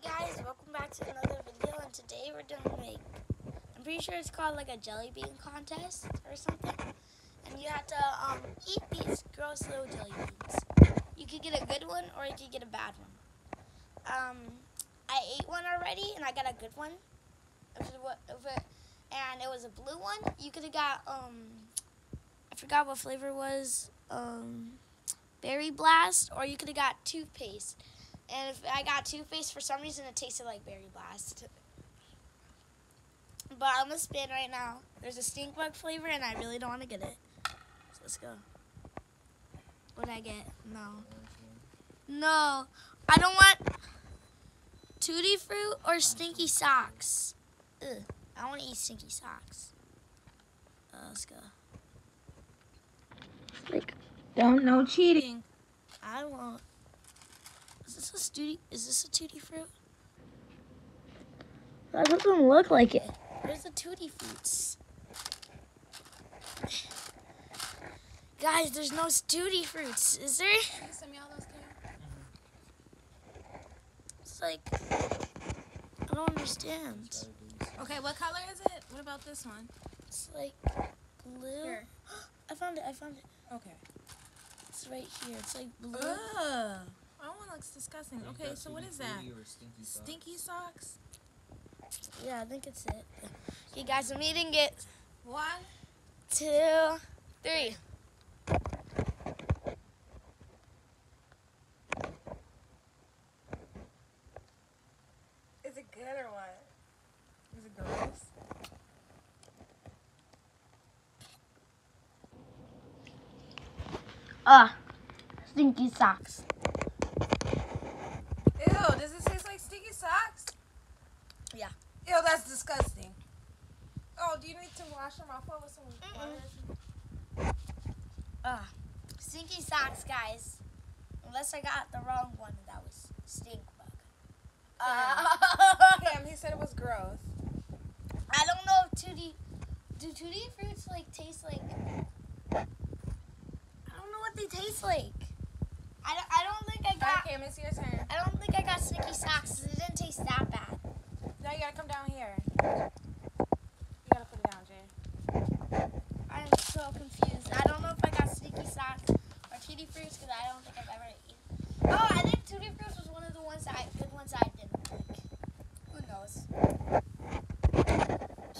Hey guys, welcome back to another video and today we're doing like I'm pretty sure it's called like a jelly bean contest or something. And you have to um, eat these gross little jelly beans. You could get a good one or you could get a bad one. Um, I ate one already and I got a good one. And it was a blue one. You could have got um I forgot what flavor was. Um berry blast or you could have got toothpaste. And if I got toothpaste for some reason, it tasted like berry blast. But I'm gonna spin right now. There's a stink bug flavor, and I really don't want to get it. So let's go. What did I get? No. No, I don't want tutti fruit or stinky socks. Ugh, I want to eat stinky socks. Uh, let's go. Like, Don't no cheating. I want. Is this a tutti? Is this a tutti fruit? That doesn't look like it. Where's the tutti fruits? Guys, there's no tutti fruits. Is there? Send me all those It's like I don't understand. Okay, what color is it? What about this one? It's like blue. Here. I found it. I found it. Okay. It's right here. It's like blue. Ugh. That one looks disgusting. Okay, so what is that? Stinky socks? Yeah, I think it's it. Okay, guys, I'm eating it. One. Two, three. Is it good or what? Is it gross? Ah, stinky socks. Ew, does it taste like stinky socks? Yeah. Ew, that's disgusting. Oh, do you need to wash them off with some water? Ah, stinky socks, guys. Unless I got the wrong one, that was stink bug. Uh, Cam, he said it was gross. I don't know if tutti, do tutti fruits like taste like? I don't know what they taste like. I don't, I don't think I got. Cam, it's your turn. I don't think I got stinky socks. 'cause It didn't taste that bad. Now you gotta come down here. You gotta put it down, Jay. I'm so confused. I don't know if I got stinky socks or tutti fruits because I don't think I've ever eaten. Oh, I think tutti fruits was one of the ones that I, good ones I didn't like. Who knows?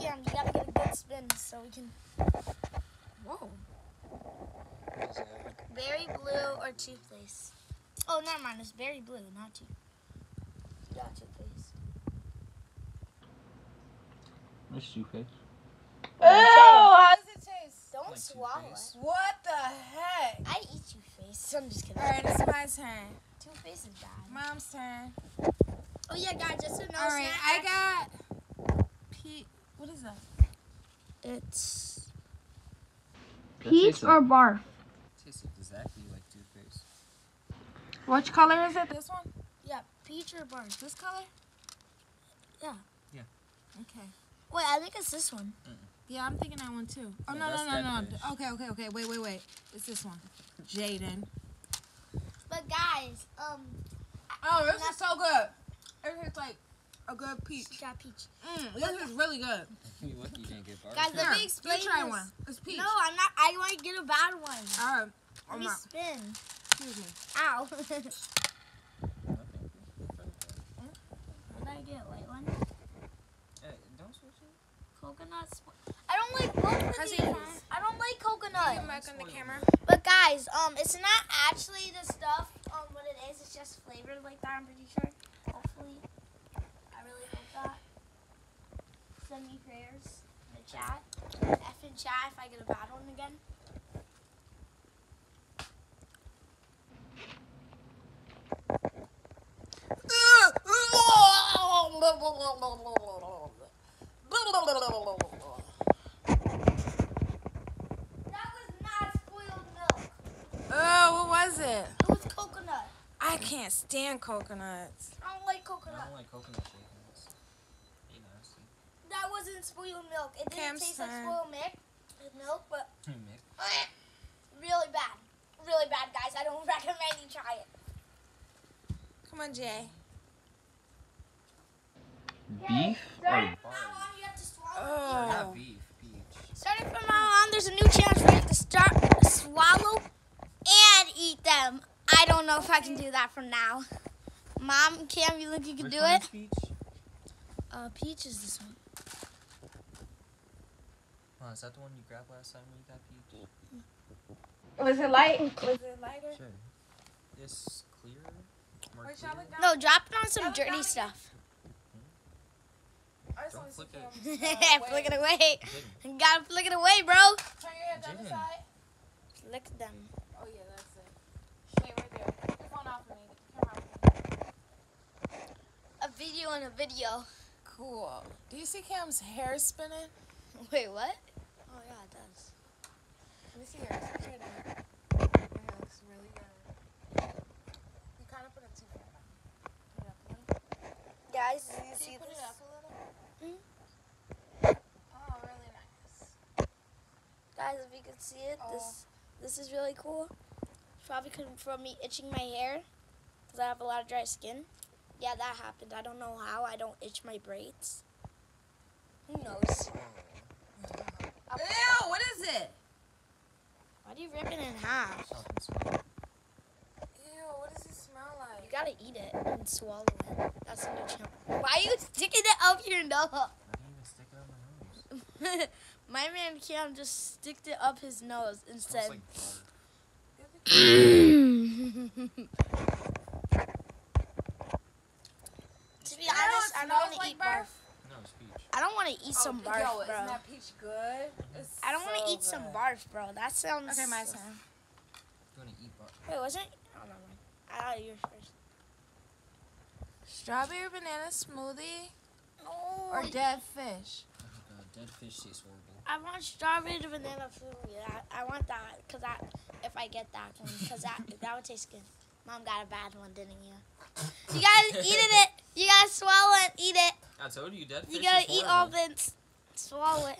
Cam, you gotta get a good spin so we can. Whoa. Berry blue or toothpaste? Oh, never mind. It's berry blue, not tooth. Not toothpaste. Nice toothpaste. Ew, how does it taste? Don't Like swallow toothpaste? What the heck? I eat toothpaste. I'm just kidding. Alright, it's my turn. Toothpaste is bad. Mom's turn. Oh yeah, guys, just to know. Alright, snack- I got Pete. What is that? It's That or like- barf? Tastes exactly like toothpaste. Which color is it? This one? Yeah, peach or barf. This color? Yeah. Yeah. Okay. Wait, I think it's this one. Yeah, I'm thinking that one too. Oh No, no no no no. fish. Okay okay okay. Wait wait wait. It's this one. Jayden. But guys, um, Oh, this is so good. It tastes like a good peach. it's got peach. Mm, this is really good. You lucky you didn't get bars. Guys, let Here, me explain You try this. one. It's peach. No, I'm not. I want to get a bad one. All right. Let me spin. Excuse me. Ow. Nothing. what I get? White one? Hey, don't switch it. Coconut. I don't like both of these. I don't like Get coconut. back on the camera. But guys, um, it's not actually the stuff. Um, what it is, it's just flavored like that. I'm pretty sure. Hopefully, I really hope that. Send me prayers in the chat. F in chat if I get a bad one again. That was not spoiled milk. Oh, what was it? It was coconut. I can't stand coconuts. I don't like I don't like coconut shavings. They nasty. That wasn't spoiled milk. It didn't Cam's taste like spoiled milk, milk, but Mick. really bad. Really bad, guys. I don't recommend you try it. Come on, Jay. Beef or Now barf? on, you have to swallow. Oh. Beef. Peach. Starting from now on, there's a new challenge where you have to start swallow and eat them. I don't know if I can do that from now. Mom, Cam, you think you can Which do one it? is Peach? Uh, peach is this one. Oh, is that the one you grabbed last time when you got peach? Was it light? Was it lighter? Sure. This clear? More Wait, clear? No, drop it on some Yeah, dirty down stuff. I Don't flick Cam's, Yeah, uh, flick it away. Didn't. Gotta flick it away, bro. Turn your head down the Didn't. side. Flick them. Oh yeah, that's it. Stay right there. Get the phone off of me. Get the camera off of me. A video and a video. Cool. Do you see Cam's hair spinning? Wait, what? Oh yeah, it does. Let me see your hair down. Your hair looks really good. You kind of put it too far. Put it up a little. Guys, do you Can see you put this? it up a little? Mhm. Oh, really nice. Guys, if you can see it, Oh. this this is really cool. It's probably come from me itching my hair because I have a lot of dry skin. Yeah, that happened. I don't know how. I don't itch my braids. Who knows? Ew, what is it? Why do you rip it in half? Ew, what does it smell like? You gotta eat it and swallow it. That's a new challenge. Why are you sticking it up your nose? I didn't even stick it on my nose. my man Cam just sticked it up his nose and It said. smells like barf. to be honest, I don't want to eat barf. No, it's peach. I don't want to eat oh, some oh, barf, yo, bro. Isn't that peach good? It's I don't want to so eat some good. barf, bro. That sounds. Okay, my turn. You want to eat barf? Wait, wasn't? Oh, never mind. I thought you were first. Strawberry banana smoothie No. or dead fish? Oh god, dead fish tastes horrible. I want strawberry banana smoothie. I, I want that because I, if I get that one, because that that would taste good. Mom got a bad one, didn't you? You gotta eat it. You gotta swallow it. Eat it. I told you, dead fish You gotta is eat all of horrible. it. and Swallow it.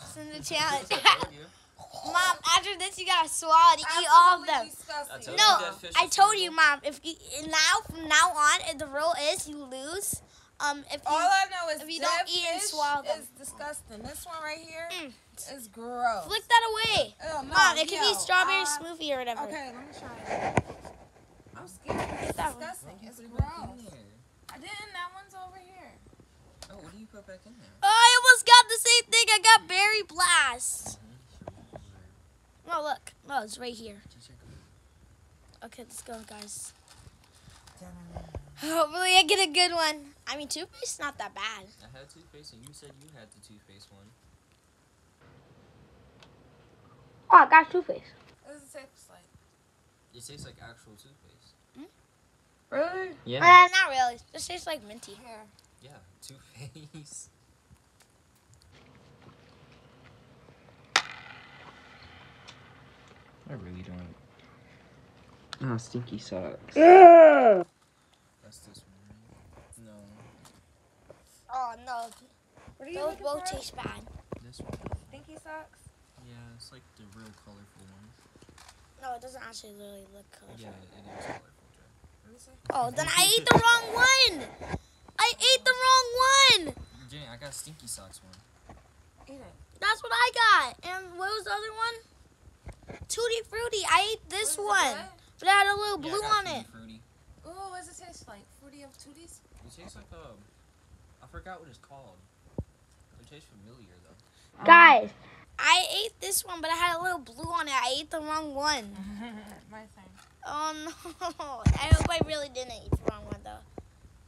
It's in the challenge. I told. Mom, after this, you gotta swallow it. Eat all of them. Absolutely disgusting. No, you that fish I told you. Mom. If you now from now on, if the rule is you lose. Um, if All you I know is if you don't eat and fish swallow them. is disgusting. This one right here Mm. is gross. flick that away, Ew, no, Mom, it could yo, be strawberry uh, smoothie or whatever. Okay, let me try it. I'm scared. It's that one. disgusting. Why It's did you put it back gross. In? I didn't. That one's over here. Oh, what do you put back in there? Oh, I almost got the same thing. I got berry blast. No, look. No, it's right here. Okay, let's go, guys. Hopefully, I get a good one. I mean, toothpaste not that bad. I had toothpaste and you said you had the toothpaste one. Oh, I got toothpaste. What does it taste like? It tastes like actual toothpaste. Hmm? Really? Yeah. Uh, not really. It just tastes like minty. Here. Yeah, toothpaste. I really don't. Oh, stinky socks. That's this one. No, Oh no, What are you those looking both taste bad. this one. Stinky socks? Yeah, it's like the real colorful one. No, it doesn't actually really look colorful. Yeah, it is colorful, Jack. Let me see. Oh, then I ate the wrong one. I ate the wrong one. Jenny, I got stinky socks one. Eat it. That's what I got. And what was the other one? Tutti Frutti. I ate this one, but it had a little Yeah, I blue got on Tutti it. Fruity. Oh, what does it taste like? Fruity of Tooties? It tastes like um, I forgot what it's called. It tastes familiar though. Guys, I ate this one, but it had a little blue on it. I ate the wrong one. My turn. Oh no! I hope I really didn't eat the wrong one though,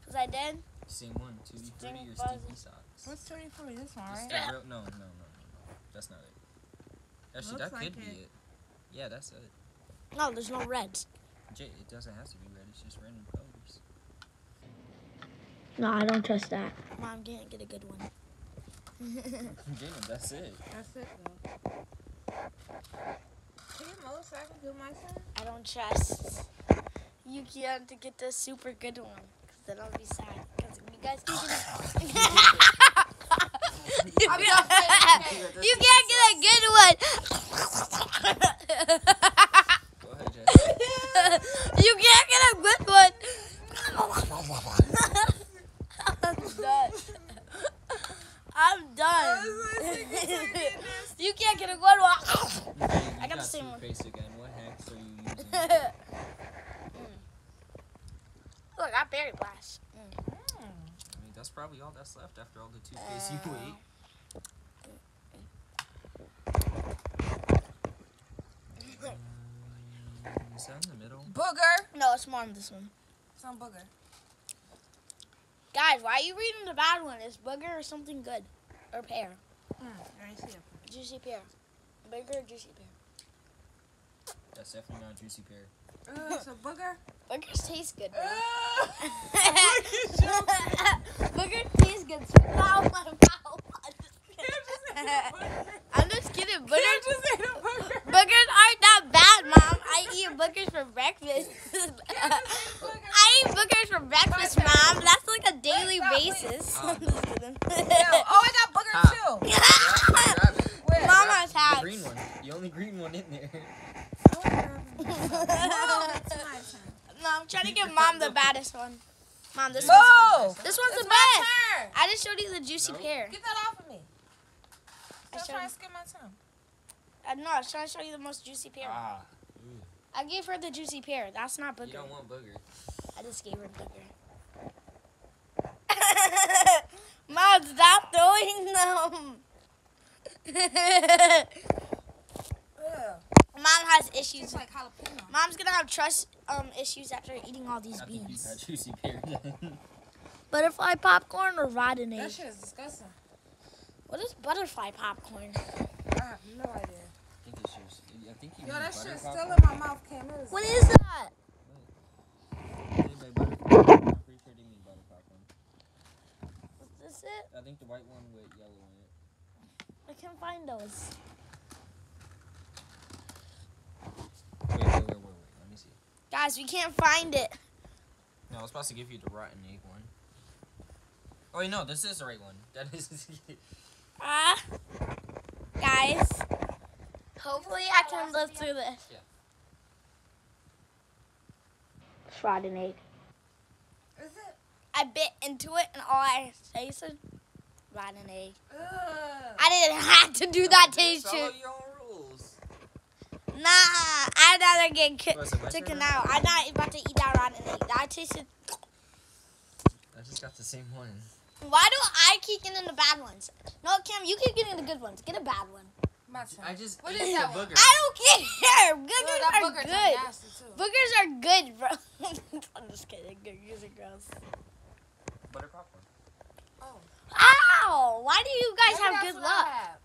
cause I did. Same one, Tutti Fruity Stink or fuzzy. stinky socks. What's Tutti Frutti? This one, right? the real, no, no, no, no, no. That's not it. Actually, Looks that like could be it. it. Yeah, that's it. No, there's no reds. Jay, it doesn't have to be red. It's just random colors. No, I don't trust that. Mom didn't get a good one. Jayden, that's it. That's it, though. Can so I can do my turn? I don't trust you can't to get the super good one, cause then I'll be sad. Cause you guys can get a... I'm not fighting. you can't get a good one. Ahead, you can't get a good one. I'm done. done. you can't get a good one. I got the same one. Face again. What hacks are you using? Look, I got berry blast. I mean, that's probably all that's left after all the toothpaste Uh, you ate. Um, is that in the middle? Booger. No, it's more on this one. It's on booger. Guys, why are you reading the bad one? Is booger or something good? Or pear? Mm, I see it. Juicy pear. Booger or juicy pear? That's definitely not a juicy pear. Uh, it's a booger. Boogers taste good, bro. Uh, Booger tastes good. Ow, my mouth. I'm just kidding. Boogers, just a booger. boogers aren't that bad, Mom. I eat boogers for breakfast. I eat boogers for breakfast, Mom. That's like a daily stop, wait. basis. Oh. I'm just kidding. Oh, I got booger Huh. too. Grab it. Where? Mom Grab has hats. The green one. The only green one in there. Whoa, it's my turn. No, I'm trying to give Mom the baddest one. Mom, this Move! one's this one's It's the my best. turn. I just showed you the juicy Nope. pear. Get that off of me. I Stop showed- trying to skip my tongue. Uh, no, I was trying to show you the most juicy pear. Ah. I gave her the juicy pear. That's not booger. You booger. don't want booger. I just gave her booger. Mom, stop throwing them. Ugh. Mom has It's issues. like jalapeno. Mom's gonna have trust um issues after eating all these I think you beans. got juicy pear. Butterfly popcorn or rotten egg? That shit is disgusting. What is butterfly popcorn? I have no idea. I think it's yours. I think you Yo, mean that butter shit's still in my mouth, Cam. It is What is that? They say butter popcorn. I'm pretty sure they mean butter popcorn. Is this it? I think the white one with yellow in it. I can't find those. Wait, wait, wait, wait, wait. Let me see. Guys, we can't find it. No, I was supposed to give you the rotten egg one. Oh wait, no, this is the right one. That is. Ah, guys. Hopefully, I can live through this. Yeah. It's rotten egg. Is it? I bit into it, and all I tasted rotten egg. Ugh. I didn't have to do that taste Follow your own rules. Nah, I'd rather get ki- Was it my taken turn? out. I'm not about to eat that rotten egg. That tasted. I just got the same one. Why do I keep getting the bad ones? No, Kim, you keep getting the good ones. Get a bad one. I just What ate is that one? booger. I don't care. Ugh, Boogers that are booger good. too. Boogers are good, bro. I'm just kidding. Boogers are gross. Butter popcorn. Oh. Ow! Why do you guys Maybe have good luck? Have.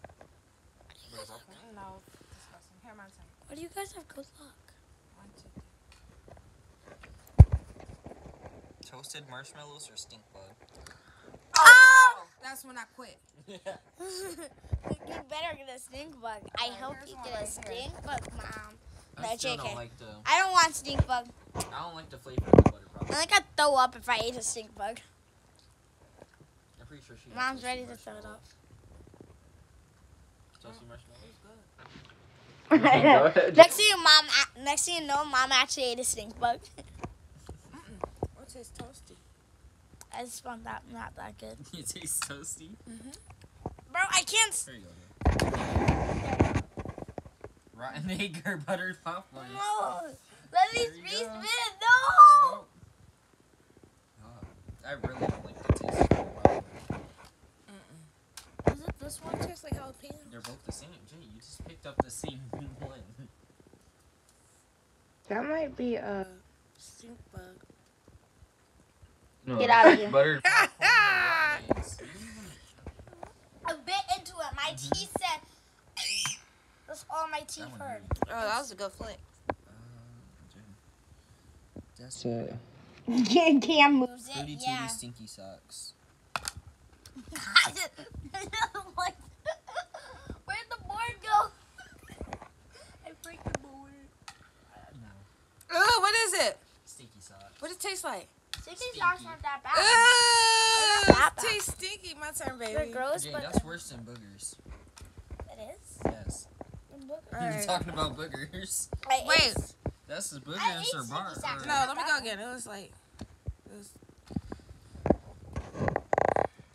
No, disgusting. Here, my turn. Why do you guys have good luck? Toasted marshmallows or stink bug? Oh! oh! That's when I quit. you better get a stink bug. I Alright, hope you one get a right here. stink bug, mom. I No, still JK. don't like the. I don't want stink bug. I don't like the flavor of the butter I popcorn. think I'd throw up if I ate a stink bug. I'm pretty sure she. Mom's ready to throw it up. marshmallows. Toasty marshmallows. Go ahead. Next thing you, mom. Next thing you know, mom actually ate a stink bug. What tastes toasty? I just found that not that good. You taste toasty. Mm-hmm. Bro, I can't. s- There you go. Rotten egg or buttered popcorn. No. Let me There you spin. go. No. Oh. Oh, I really don't like the taste of the popcorn. Is it this one tastes like jalapeno? They're both the same. Jay, you just picked up the same one. That might be a stink bug. No, Get of here. Buttered popcorn or rotten eggs. I bit into it. My mm-hmm. teeth said. That's all my teeth That one heard. Oh, that was a good flick. Uh, that's it. Cam Cam moves it. Fruity Yeah. Tooty Stinky Socks. Like, Where'd the board go? I break the board. No. Oh, what is it? Stinky Socks. What does it taste like? Chicken Stinky. socks aren't that bad. They're not that it tastes stinky. My turn, They're baby. gross, Jay, but that's worse than boogers. it is. Yes. You're Alright. talking about boogers. I Wait. That's the boogers or bar. Or- No, let me go again. It was like it was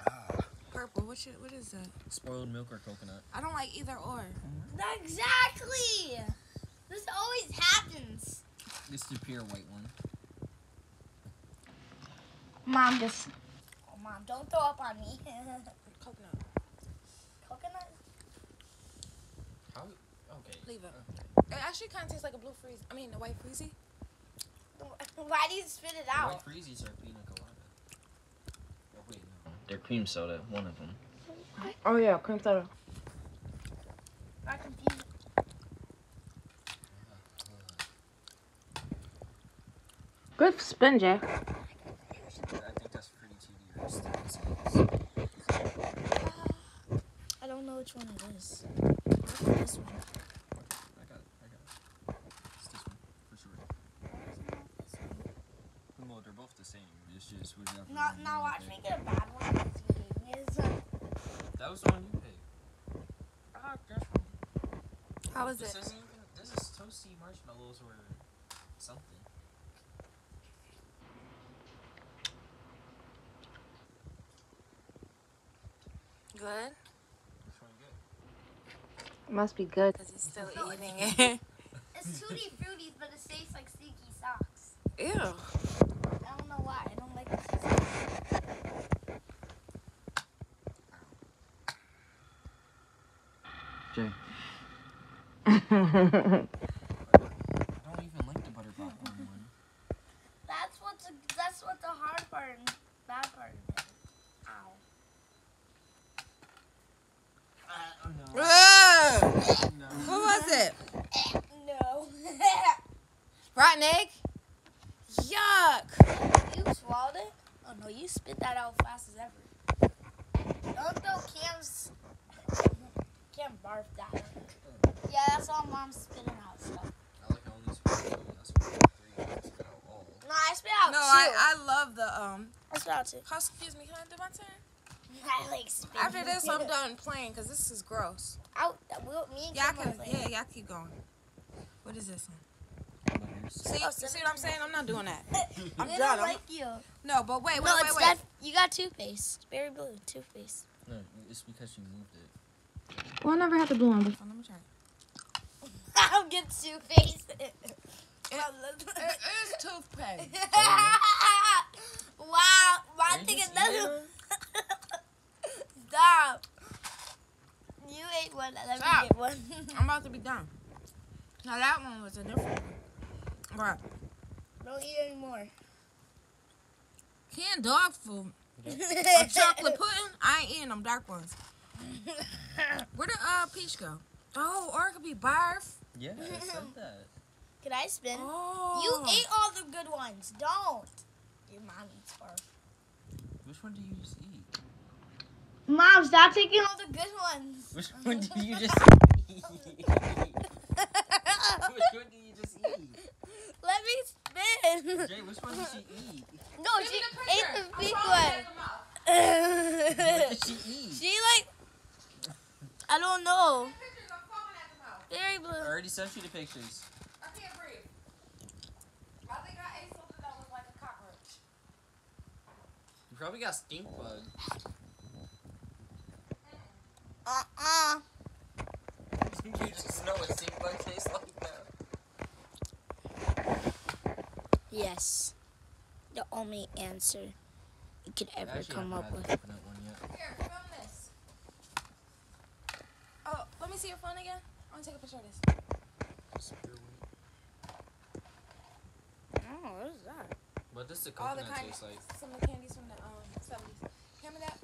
Ah. purple. What you, what is that? Spoiled milk or coconut? I don't like either or. Exactly. This always happens. This is the pure white one. Mom just. Oh, mom, don't throw up on me. Coconut. Coconut. How? Okay. Leave it. Okay. It actually kind of tastes like a blue freeze. I mean, a white freezy. Why do you spit it out? White freezies are pina colada. Oh wait, no. They're cream soda. One of them. Oh yeah, cream soda. I'm confused. Good spin, Jack. I think that's pretty tedious. I don't know which one it is. This one. I got it. I got it. It's this one for sure. Well, they're both the same. It's just whichever. Now, one you now wanna watch me get a bad one. It's eating his, uh, That was the one you picked. Ah, that's one. How was This it? isn't even. This is toasty marshmallows or something. Good. Which one you get? Must be good because he's still No, it's- eating it. It's Tutti Fruities, but it tastes like sticky socks. Ew. I don't know why. I don't like the taste. Jay. I don't even like the butter popcorn one. That's what's the, that's what the hard part and bad part is. Ow. Uh, no. Ugh. no. What was it? No. Rotten egg? Yuck. you swallowed it? Oh no, you spit that out fast as ever. Don't throw Cam's. Cam barf that. Yeah, that's all mom's spitting out stuff. I like how only spit two. That's what three. I spit out all. No, I spit out No, two. I, I love the um. I spit out two. Oh, excuse me, can I do my turn? I like spitting. After this, I'm done playing because this is gross. Out. We'll, me and Y'all can, are yeah, y'all keep going. What is this one? See, Oh, see what I'm saying? I'm not doing that. I'm They done. don't I'm- like you. no, but wait, wait, no, wait, it's wait. that you got toothpaste. Berry blue toothpaste. No, it's because you moved it. Well, I never had the blue one before. Let me try. I'll get toothpaste. It is toothpaste. wow, Are I you think just another. eating them? Stop. You ate one. Let Stop. me get one. I'm about to be done. Now that one was a different one. Right. Don't eat anymore. Canned dog food. A chocolate pudding? I ain't eating them dark ones. Where did uh peach go? Oh, or it could be barf. Yeah, I said that. Can I spin? Oh. You ate all the good ones. Don't. Your mom eats barf. Which one do you just eat? Mom, stop taking all the good ones. Which one do you just eat? which one do you just eat? Let me spin. Jay, which one did she eat? No, Give she me the ate the big one. the. What did she eat? she like, I don't know. Pictures, I'm foaming at the mouth. Very I already sent you the pictures. I can't breathe. I think I ate something that was like a cockroach. You probably got stink bug. Uh uh. you just know what stink bug tastes like now. Yes. The only answer you could ever Actually, come up with. had the coconut one yet. Here, film this. Oh, let me see your phone again. I want to take a picture of this. It's pure white. Oh, what is that? What does the All the coconut kind taste like? some of the candies from the um 70s. Hand me that.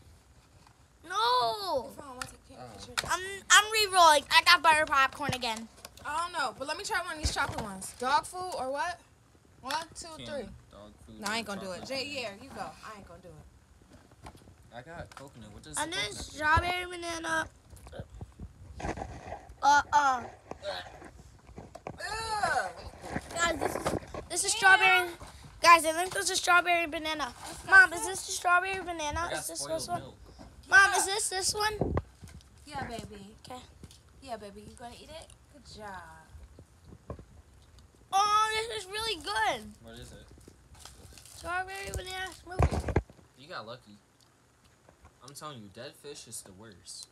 No. Your phone. I want to take a Oh. picture of this. I'm I'm re-rolling. I got butter popcorn again. I don't know, but let me try one of these chocolate ones. Dog food or what? One, two, Candy, three. Dog food. No, I ain't gonna do it. Jay, candy. yeah, you go. I ain't gonna do it. I got coconut. What does And the then strawberry banana. Uh uh. Guys, this is this is strawberry. Guys, I think this is strawberry banana. Mom, is this the strawberry banana? I Is this spoiled this one? milk. Mom, is this this one? Yeah, baby. Okay. Yeah, baby. You gonna eat it? Good job. Oh, this is really good. What is it? Strawberry banana smoothie. You got lucky. I'm telling you, dead fish is the worst.